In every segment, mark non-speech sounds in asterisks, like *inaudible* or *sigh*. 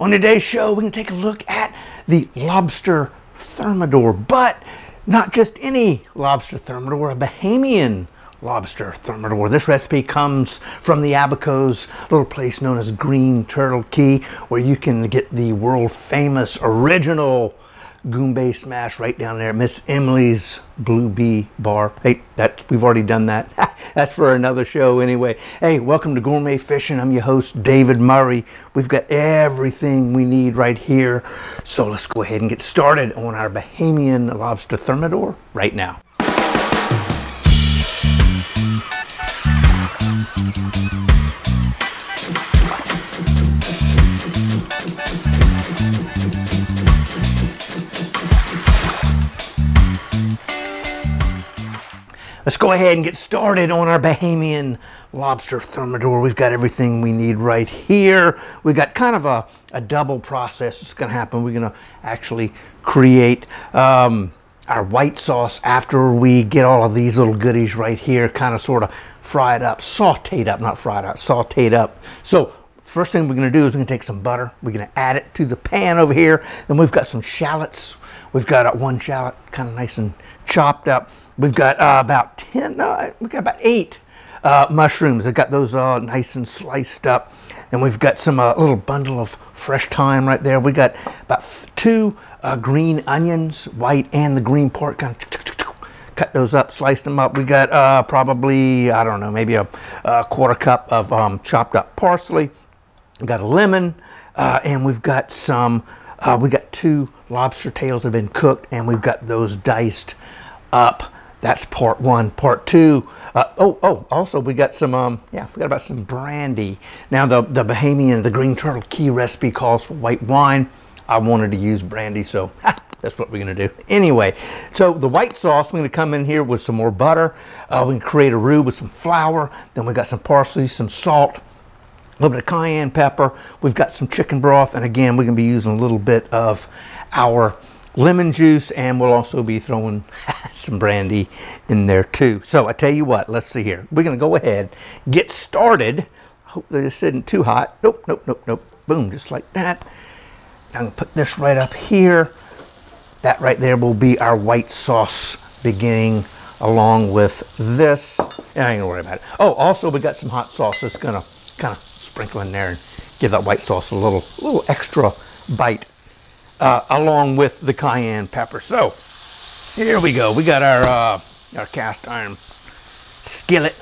On today's show, going to take a look at the lobster thermidor, but not just any lobster thermidor, a Bahamian lobster thermidor. This recipe comes from the Abacos, little place known as Green Turtle Cay, where you can get the world famous original Goombay smash right down there. Miss Emily's Blue Bee Bar. Hey, that we've already done that. *laughs* That's for another show anyway. Hey, welcome to Gourmet Fishing. I'm your host, David Murray. We've got everything we need right here. So let's go ahead and get started on our Bahamian lobster thermidor right now. Go ahead and get started on our Bahamian lobster thermidor. We've got everything we need right here. We've got kind of a, a double process that's going to happen. We're going to actually create um, our white sauce after we get all of these little goodies right here, kind of sort of fried up, sauteed up, not fried up, sauteed up. So first thing we're going to do is we're going to take some butter. We're going to add it to the pan over here. Then we've got some shallots. We've got uh, one shallot kind of nice and chopped up. We've got uh, about 10, uh, we've got about eight uh, mushrooms. I've got those all nice and sliced up. And we've got some uh, little bundle of fresh thyme right there. We got about two green onions, white and the green part. Kind of cut those up, sliced them up. We got probably, I don't know, maybe a, a quarter cup of um, chopped up parsley. We've got a lemon, and we've got some, we got two lobster tails that have been cooked, and we've got those diced up. That's part one. Part two. Uh, oh, oh. Also, we got some. Um, yeah, I forgot about some brandy. Now, the the Bahamian, the Green Turtle Cay recipe calls for white wine. I wanted to use brandy, so ha, that's what we're gonna do. Anyway, so the white sauce, we're gonna come in here with some more butter. Uh, we can create a roux with some flour. Then we got some parsley, some salt, a little bit of cayenne pepper. We've got some chicken broth, and again, we're gonna be using a little bit of our lemon juice and we'll also be throwing *laughs* some brandy in there too. So I tell you what, let's see here. We're going to go ahead, get started. Hope this isn't too hot. Nope, nope, nope, nope. Boom, just like that. I'm going to put this right up here. That right there will be our white sauce beginning along with this. I ain't gonna worry about it. Oh, also we got some hot sauce that's gonna kind of sprinkle in there and give that white sauce a little, little extra bite uh, along with the cayenne pepper. So here we go. We got our uh, our cast iron skillet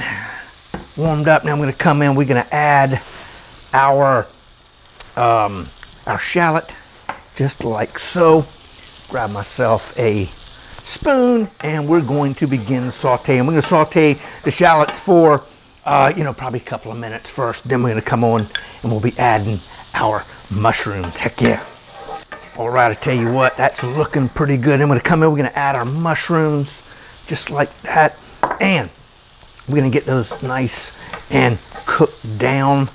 warmed up. Now I'm going to come in. We're going to add our um, our shallot just like so. Grab myself a spoon and we're going to begin sauteing. We're going to saute the shallots for uh, you know probably a couple of minutes first. Then we're to come on and we'll be adding our mushrooms. Heck yeah. All right, I tell you what, that's looking pretty good. I'm gonna come in, we're gonna add our mushrooms just like that. And we're gonna get those nice and cooked down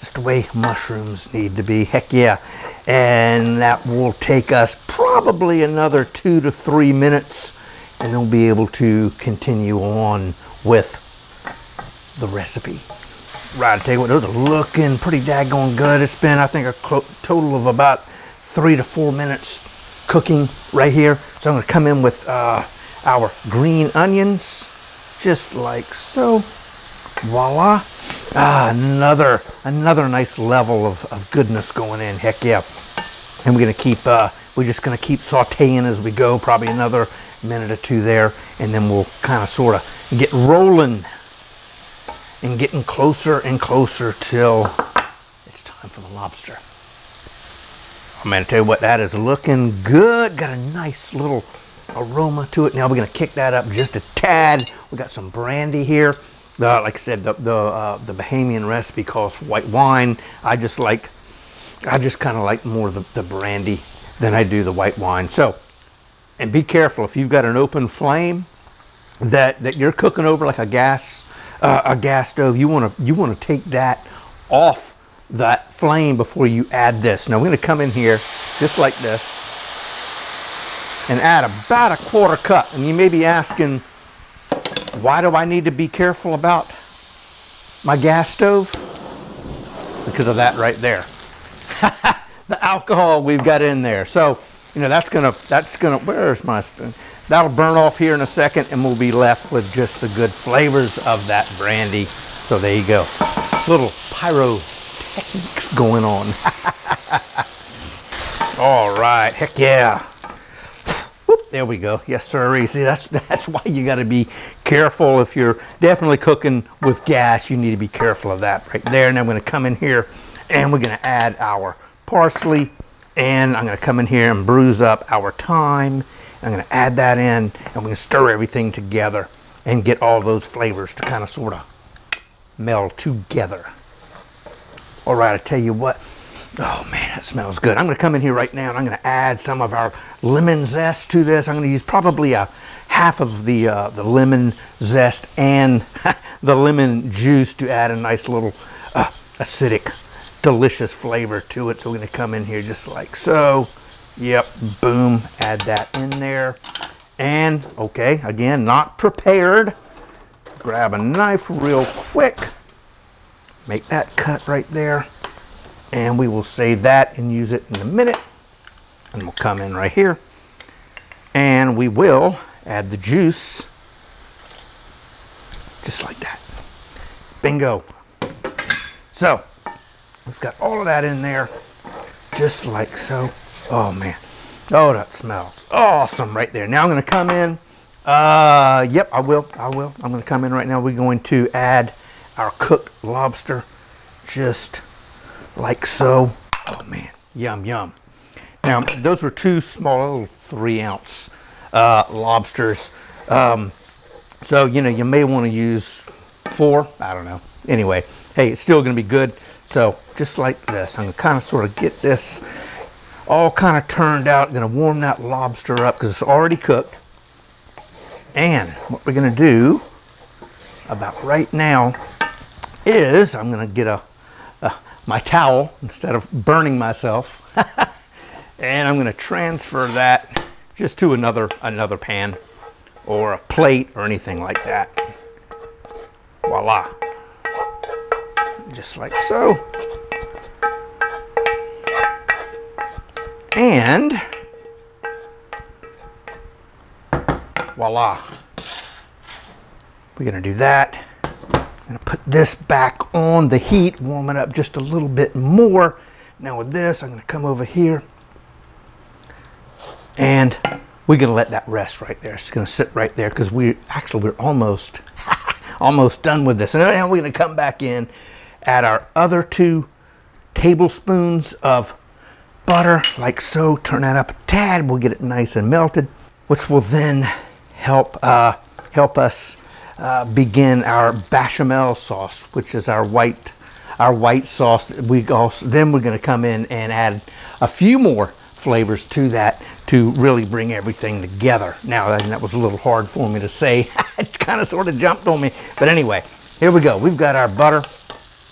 just the way mushrooms need to be. Heck yeah. And that will take us probably another two to three minutes and then we'll be able to continue on with the recipe. Right, I tell you what, those are looking pretty daggone good. It's been, I think, a total of about three to four minutes cooking right here. So I'm going to come in with uh, our green onions, just like so. Voila. Ah, another, another nice level of, of goodness going in. Heck yeah. And we're going to keep, uh, we're just going to keep sauteing as we go, probably another minute or two there. And then we'll kind of sort of get rolling and getting closer and closer till it's time for the lobster. I'm to tell you what, that is looking good. Got a nice little aroma to it. Now we're to kick that up just a tad. We got some brandy here. Uh, like I said, the the, uh, the Bahamian recipe calls for white wine. I just like, I just kind of like more the, the brandy than I do the white wine. So, and be careful if you've got an open flame that that you're cooking over like a gas uh, a gas stove. You want to you want to take that off that flame before you add this. Now we're going to come in here just like this and add about a quarter cup. And you may be asking, why do I need to be careful about my gas stove? Because of that right there. *laughs* the alcohol we've got in there. So, you know, that's gonna, that's gonna, where's my spoon? That'll burn off here in a second and we'll be left with just the good flavors of that brandy. So there you go. Little pyrotechnics going on. *laughs* All right, heck yeah. Whoop, there we go. Yes, sir. See, that's that's why you got to be careful if you're definitely cooking with gas. You need to be careful of that right there. And I'm going to come in here and we're going to add our parsley and I'm going to come in here and bruise up our thyme. I'm going to add that in and we're going to stir everything together and get all those flavors to kind of sort of meld together. All right, I tell you what. Oh man, that smells good. I'm going to come in here right now and I'm going to add some of our lemon zest to this. I'm going to use probably a half of the uh, the lemon zest and *laughs* the lemon juice to add a nice little uh, acidic, delicious flavor to it. So we're going to come in here just like so. Yep, boom, add that in there. And okay, again, not prepared. Grab a knife real quick Make that cut right there. And we will save that and use it in a minute. And we'll come in right here. And we will add the juice just like that. Bingo. So, we've got all of that in there just like so. Oh man. Oh, that smells awesome right there. Now I'm going to come in. Uh, yep, I will. I will. I'm going to come in right now. We're going to add our cooked lobster just like so. Oh man, yum, yum. Now, those were two small little three ounce uh, lobsters. Um, so, you know, you may want to use four. I don't know. Anyway, hey, it's still going to be good. So, just like this, I'm going to kind of sort of get this all kind of turned out. Going to warm that lobster up because it's already cooked. And what we're going to do about right now is I'm going to get a, a, my towel instead of burning myself *laughs* and I'm going to transfer that just to another another pan or a plate or anything like that. Voila. Just like so. And voila. We're going to do that I'm to put this back on the heat, warm it up just a little bit more. Now with this, I'm going to come over here and we're going to let that rest right there. It's going to sit right there because we actually we're almost *laughs* almost done with this. And then we're going to come back in, add our other two tablespoons of butter like so. Turn that up a tad. We'll get it nice and melted, which will then help uh, help us uh, begin our bechamel sauce, which is our white our white sauce. We also then we're going to come in and add a few more flavors to that to really bring everything together. Now that was a little hard for me to say. *laughs* it kind of sort of jumped on me, but anyway, here we go. We've got our butter,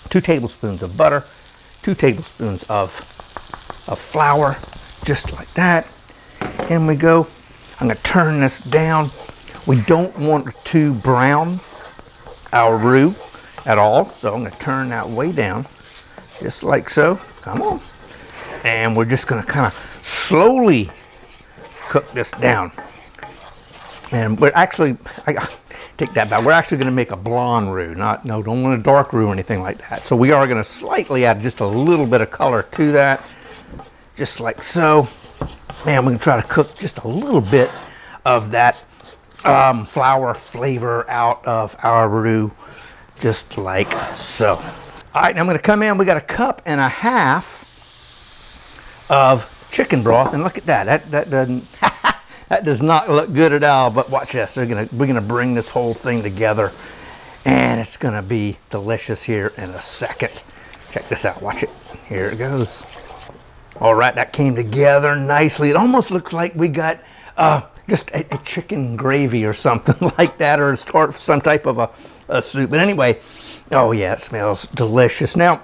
two tablespoons of butter, two tablespoons of of flour, just like that. And we go. I'm to turn this down we don't want to brown our roux at all. So I'm to turn that way down, just like so. Come on. And we're just to kind of slowly cook this down. And we're actually, I take that back. We're actually going to make a blonde roux, not, no, don't want a dark roux or anything like that. So we are going to slightly add just a little bit of color to that, just like so. And we're to try to cook just a little bit of that um, flour flavor out of our roux, just like so. All right, I'm to come in. We got a cup and a half of chicken broth, and look at that. That that doesn't *laughs* that does not look good at all. But watch this. We're gonna we're gonna bring this whole thing together, and it's gonna be delicious here in a second. Check this out. Watch it. Here it goes. All right, that came together nicely. It almost looks like we got uh, just a, a, chicken gravy or something *laughs* like that, or start some type of a, a soup. But anyway, oh yeah, it smells delicious. Now,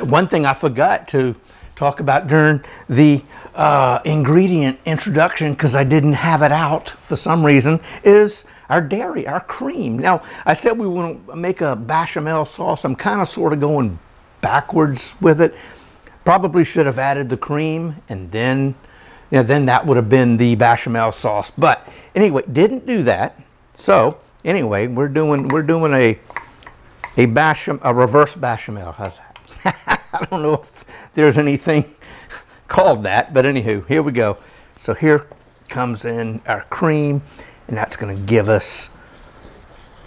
one thing I forgot to talk about during the uh, ingredient introduction because I didn't have it out for some reason is our dairy, our cream. Now, I said we want to make a bechamel sauce. I'm kind of sort of going backwards with it. Probably should have added the cream and then, you know, then that would have been the bechamel sauce. But anyway, didn't do that. So anyway, we're doing we're doing a a bechamel, a reverse bechamel. How's that? *laughs* I don't know if there's anything *laughs* called that, but anywho, here we go. So here comes in our cream, and that's going to give us,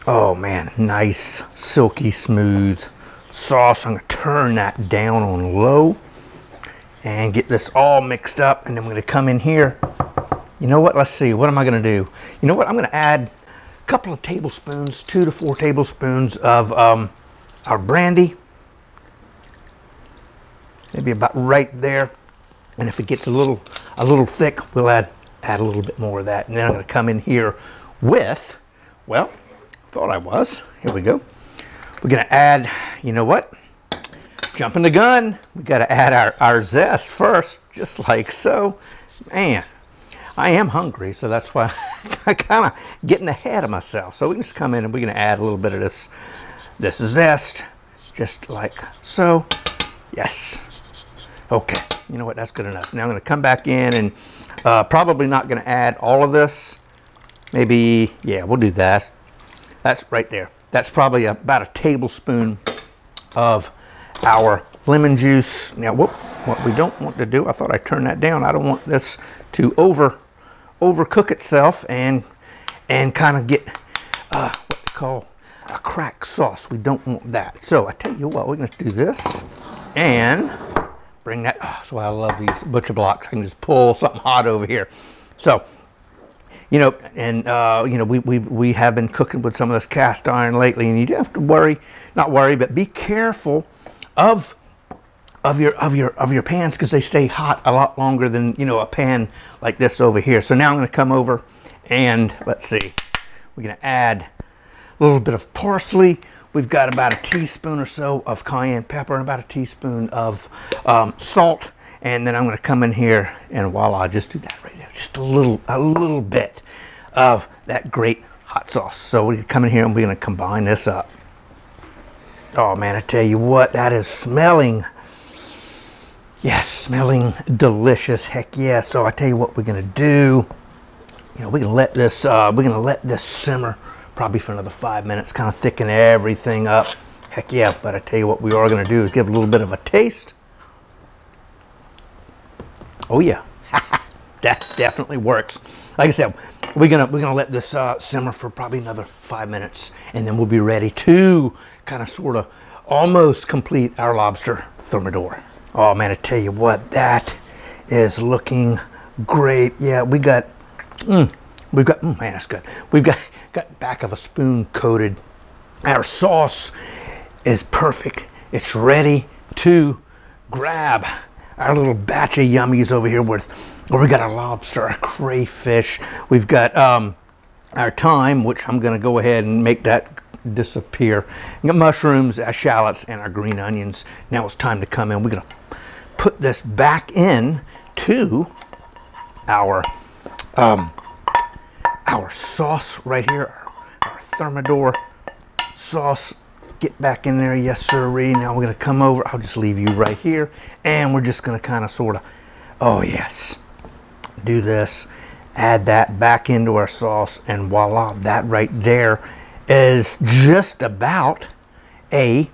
oh man, nice, silky smooth sauce. I'm going to turn that down on low and get this all mixed up, and then going to come in here. You know what? Let's see. What am I going to do? You know what? I'm going to add a couple of tablespoons, two to four tablespoons of um, our brandy. Maybe about right there. And if it gets a little a little thick, we'll add add a little bit more of that. And then I'm to come in here with, well, thought I was. Here we go. We're going to add, you know what? Jumping the gun. We got to add our, our zest first, just like so. Man, I am hungry, so that's why *laughs* I'm kind of getting ahead of myself. So we can just come in and we're going to add a little bit of this, this zest, just like so. Yes. Okay, you know what, that's good enough. Now I'm going to come back in and uh, probably not going to add all of this. Maybe, yeah, we'll do that. That's right there. That's probably about a tablespoon of our lemon juice. Now, whoop, what we don't want to do, I thought I turned that down. I don't want this to over overcook itself and and kind of get uh, what they call a crack sauce. We don't want that. So I tell you what, we're going to do this and bring that. Oh, that's why I love these butcher blocks. I can just pull something hot over here. So, you know, and uh, you know, we, we we have been cooking with some of this cast iron lately, and you do have to worry, not worry, but be careful of of your of your of your pans because they stay hot a lot longer than you know a pan like this over here. So now I'm going to come over and let's see, we're going to add a little bit of parsley. We've got about a teaspoon or so of cayenne pepper and about a teaspoon of um, salt. And then I'm going to come in here and voila, just do that right there. Just a little, a little bit of that great hot sauce. So we come in here and we're going to combine this up. Oh man, I tell you what, that is smelling, yes, smelling delicious. Heck yeah. So I tell you what we're to do. You know, we're to let this, uh, we're to let this simmer probably for another five minutes, kind of thicken everything up. Heck yeah, but I tell you what we are to do is give a little bit of a taste. Oh yeah, *laughs* that definitely works. Like I said, we're gonna we're gonna let this uh, simmer for probably another five minutes, and then we'll be ready to kind of sort of almost complete our lobster thermidor. Oh man, I tell you what, that is looking great. Yeah, we got. Mm, We've got, mm, man, that's good. We've got, got back of a spoon coated. Our sauce is perfect. It's ready to grab our little batch of yummies over here with, where we got our lobster, our crayfish. We've got um, our thyme, which I'm going to go ahead and make that disappear. We got mushrooms, our shallots, and our green onions. Now it's time to come in. We're going to put this back in to our um, our sauce right here, our, our Thermidor sauce. Get back in there, yes sirree. Now we're gonna come over, I'll just leave you right here, and we're just gonna kind of sort of, oh yes, do this, add that back into our sauce, and voila, that right there is just about a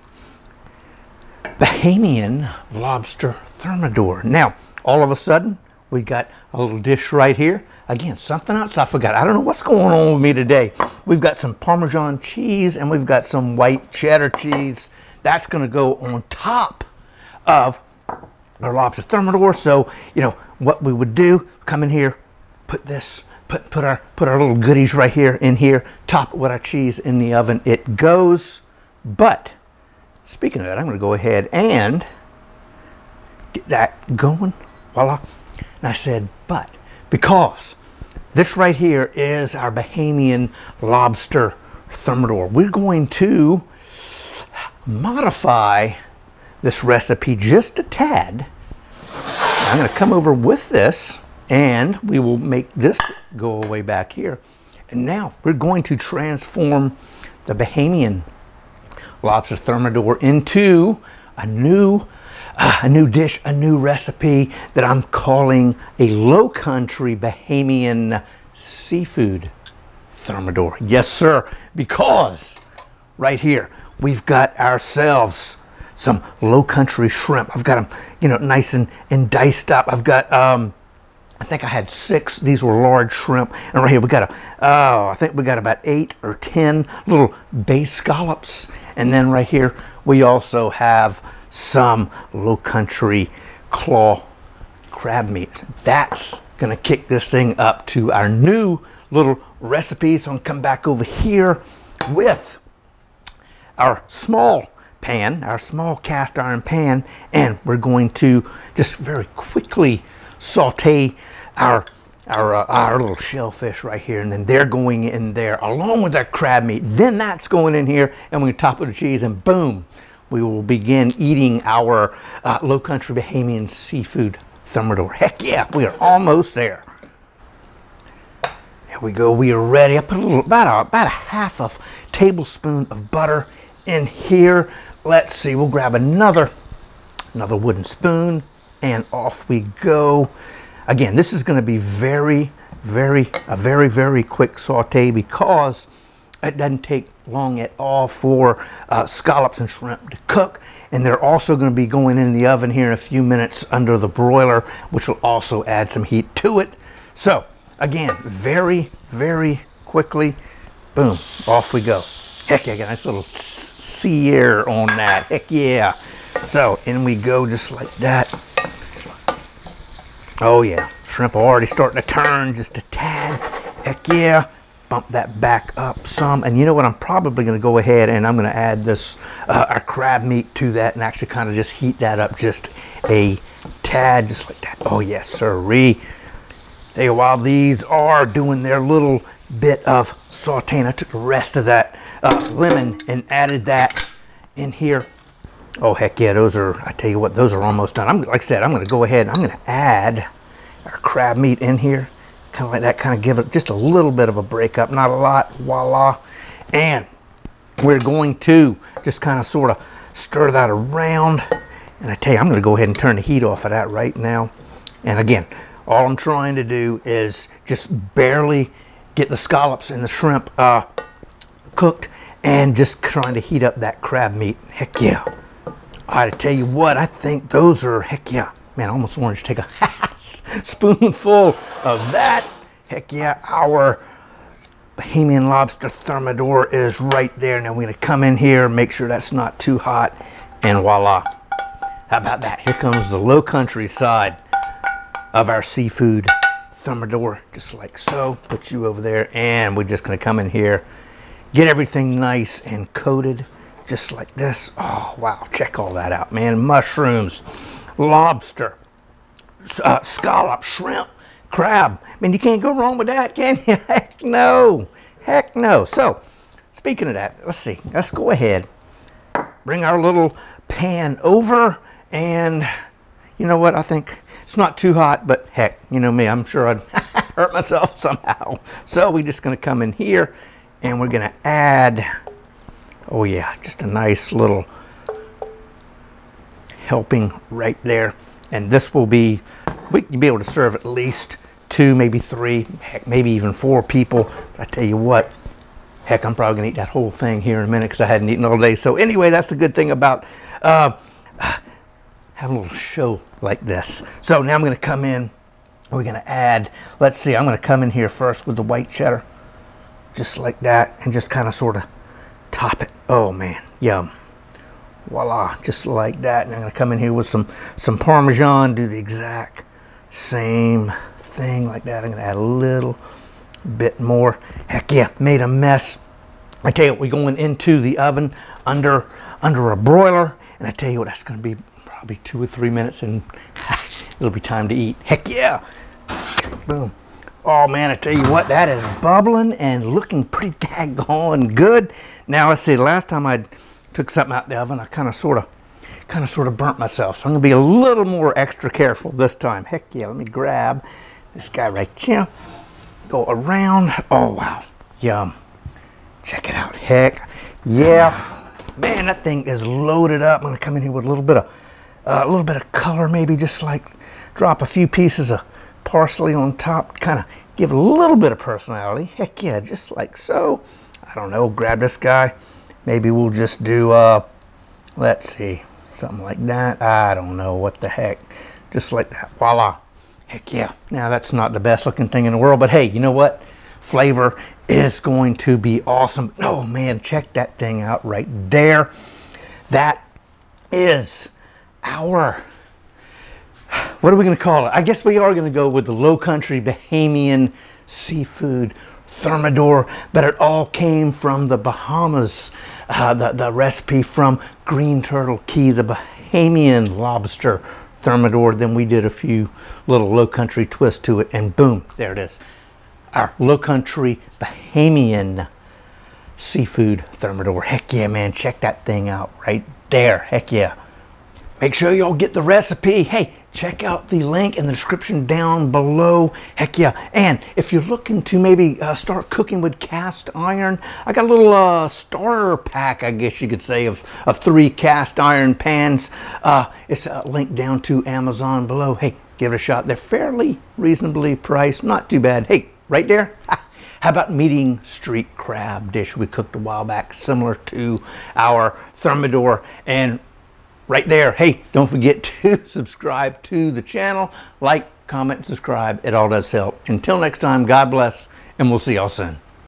Bahamian lobster thermidor. Now, all of a sudden, we got a little dish right here. Again, something else I forgot. I don't know what's going on with me today. We've got some Parmesan cheese and we've got some white cheddar cheese. That's going to go on top of our lobster thermidor. So, you know, what we would do, come in here, put this, put, put, our, put our little goodies right here in here, top it with our cheese in the oven. It goes, but speaking of that, I'm going to go ahead and get that going. Voila. And I said, but because this right here is our Bahamian lobster thermidor. We're going to modify this recipe just a tad. I'm going to come over with this and we will make this go away back here. And now we're going to transform the Bahamian lobster thermidor into a new uh, a new dish, a new recipe that I'm calling a low country Bahamian seafood thermidor. Yes, sir, because right here we've got ourselves some low country shrimp. I've got them, you know, nice and, and diced up. I've got, um, I think I had six. These were large shrimp. And right here we got a, oh, I think we got about eight or 10 little bay scallops. And then right here we also have some low country claw crab meat. That's gonna kick this thing up to our new little recipe. So I'm gonna come back over here with our small pan, our small cast iron pan, and we're going to just very quickly saute our our, uh, our little shellfish right here, and then they're going in there along with our crab meat. Then that's going in here, and we top it with cheese, and boom, we will begin eating our uh, low country Bahamian seafood thermidor. Heck yeah, we are almost there. There we go, we are ready. I put a little, about a, about a half a tablespoon of butter in here. Let's see, we'll grab another, another wooden spoon and off we go. Again, this is gonna be very, very, a very, very quick saute because it doesn't take long at all for uh, scallops and shrimp to cook. And they're also going to be going in the oven here in a few minutes under the broiler, which will also add some heat to it. So again, very, very quickly, boom, off we go. Heck yeah, got a nice little air on that. Heck yeah. So in we go just like that. Oh yeah, shrimp are already starting to turn just a tad. Heck yeah. Bump that back up some. And you know what? I'm probably going to go ahead and I'm going to add this, uh, our crab meat to that and actually kind of just heat that up just a tad, just like that. Oh yes, sirree. Hey, while these are doing their little bit of sauteing, I took the rest of that uh, lemon and added that in here. Oh, heck yeah, those are, I tell you what, those are almost done. I'm, like I said, I'm going to go ahead I'm going to add our crab meat in here. Kind of like that, kind of give it just a little bit of a breakup, not a lot, voila. And we're going to just kind of sort of stir that around. And I tell you, I'm going to go ahead and turn the heat off of that right now. And again, all I'm trying to do is just barely get the scallops and the shrimp uh, cooked and just trying to heat up that crab meat. Heck yeah. I tell you what, I think those are, heck yeah. Man, I almost wanted to take a *laughs* spoonful of that. Heck yeah, our Bahamian lobster thermidor is right there. Now we're gonna come in here, make sure that's not too hot, and voila. How about that? Here comes the low country side of our seafood thermidor, just like so. Put you over there, and we're just gonna come in here, get everything nice and coated, just like this. Oh, wow, check all that out, man. Mushrooms, lobster, uh, scallop, shrimp, crab. I mean, you can't go wrong with that, can you? *laughs* Heck no. Heck no. So, speaking of that, let's see. Let's go ahead. Bring our little pan over and you know what? I think it's not too hot, but heck, you know me, I'm sure I'd *laughs* hurt myself somehow. So we're just going to come in here and we're going to add, oh yeah, just a nice little helping right there. And this will be, we can be able to serve at least two, maybe three, heck, maybe even four people. But I tell you what, heck, I'm probably gonna eat that whole thing here in a minute because I hadn't eaten all day. So anyway, that's the good thing about uh, having a little show like this. So now I'm gonna come in, we're gonna add, let's see, I'm gonna come in here first with the white cheddar, just like that, and just kind of sort of top it. Oh man, yum. Voila. Just like that. And I'm gonna come in here with some some Parmesan do the exact same thing like that. I'm gonna add a little bit more. Heck yeah. Made a mess. I tell you what we're going into the oven under under a broiler. And I tell you what that's gonna be probably two or three minutes and *laughs* it'll be time to eat. Heck yeah. Boom oh man I tell you what that is bubbling and looking pretty *laughs* daggone good now let's see the last time I took something out of the oven. I kind of sort of kind of sort of burnt myself. So I'm to be a little more extra careful this time. Heck yeah, let me grab this guy right here. Go around. Oh, wow. Yum. Check it out. Heck yeah. Man, that thing is loaded up. I'm to come in here with a little bit of uh, a little bit of color, maybe just like drop a few pieces of parsley on top, kind of give a little bit of personality. Heck yeah, just like so. I don't know, grab this guy. Maybe we'll just do, uh, let's see, something like that. I don't know what the heck. Just like that, voila. Heck yeah. Now that's not the best looking thing in the world, but hey, you know what? Flavor is going to be awesome. Oh man, check that thing out right there. That is our what are we going to call it? I guess we are going to go with the low country Bahamian seafood thermidor, but it all came from the Bahamas. Uh, the, the recipe from Green Turtle Cay, the Bahamian lobster thermidor. Then we did a few little low country twists to it, and boom, there it is. Our low country Bahamian seafood thermidor. Heck yeah, man, check that thing out right there. Heck yeah. Make sure y'all get the recipe. Hey, check out the link in the description down below. Heck yeah. And if you're looking to maybe uh, start cooking with cast iron, I got a little uh, starter pack, I guess you could say, of, of three cast iron pans. Uh, it's a link down to Amazon below. Hey, give it a shot. They're fairly reasonably priced. Not too bad. Hey, right there. *laughs* How about meeting street crab dish we cooked a while back, similar to our thermidor and right there. Hey, don't forget *laughs* to subscribe to the channel. Like, comment, subscribe. It all does help. Until next time, God bless, and we'll see y'all soon.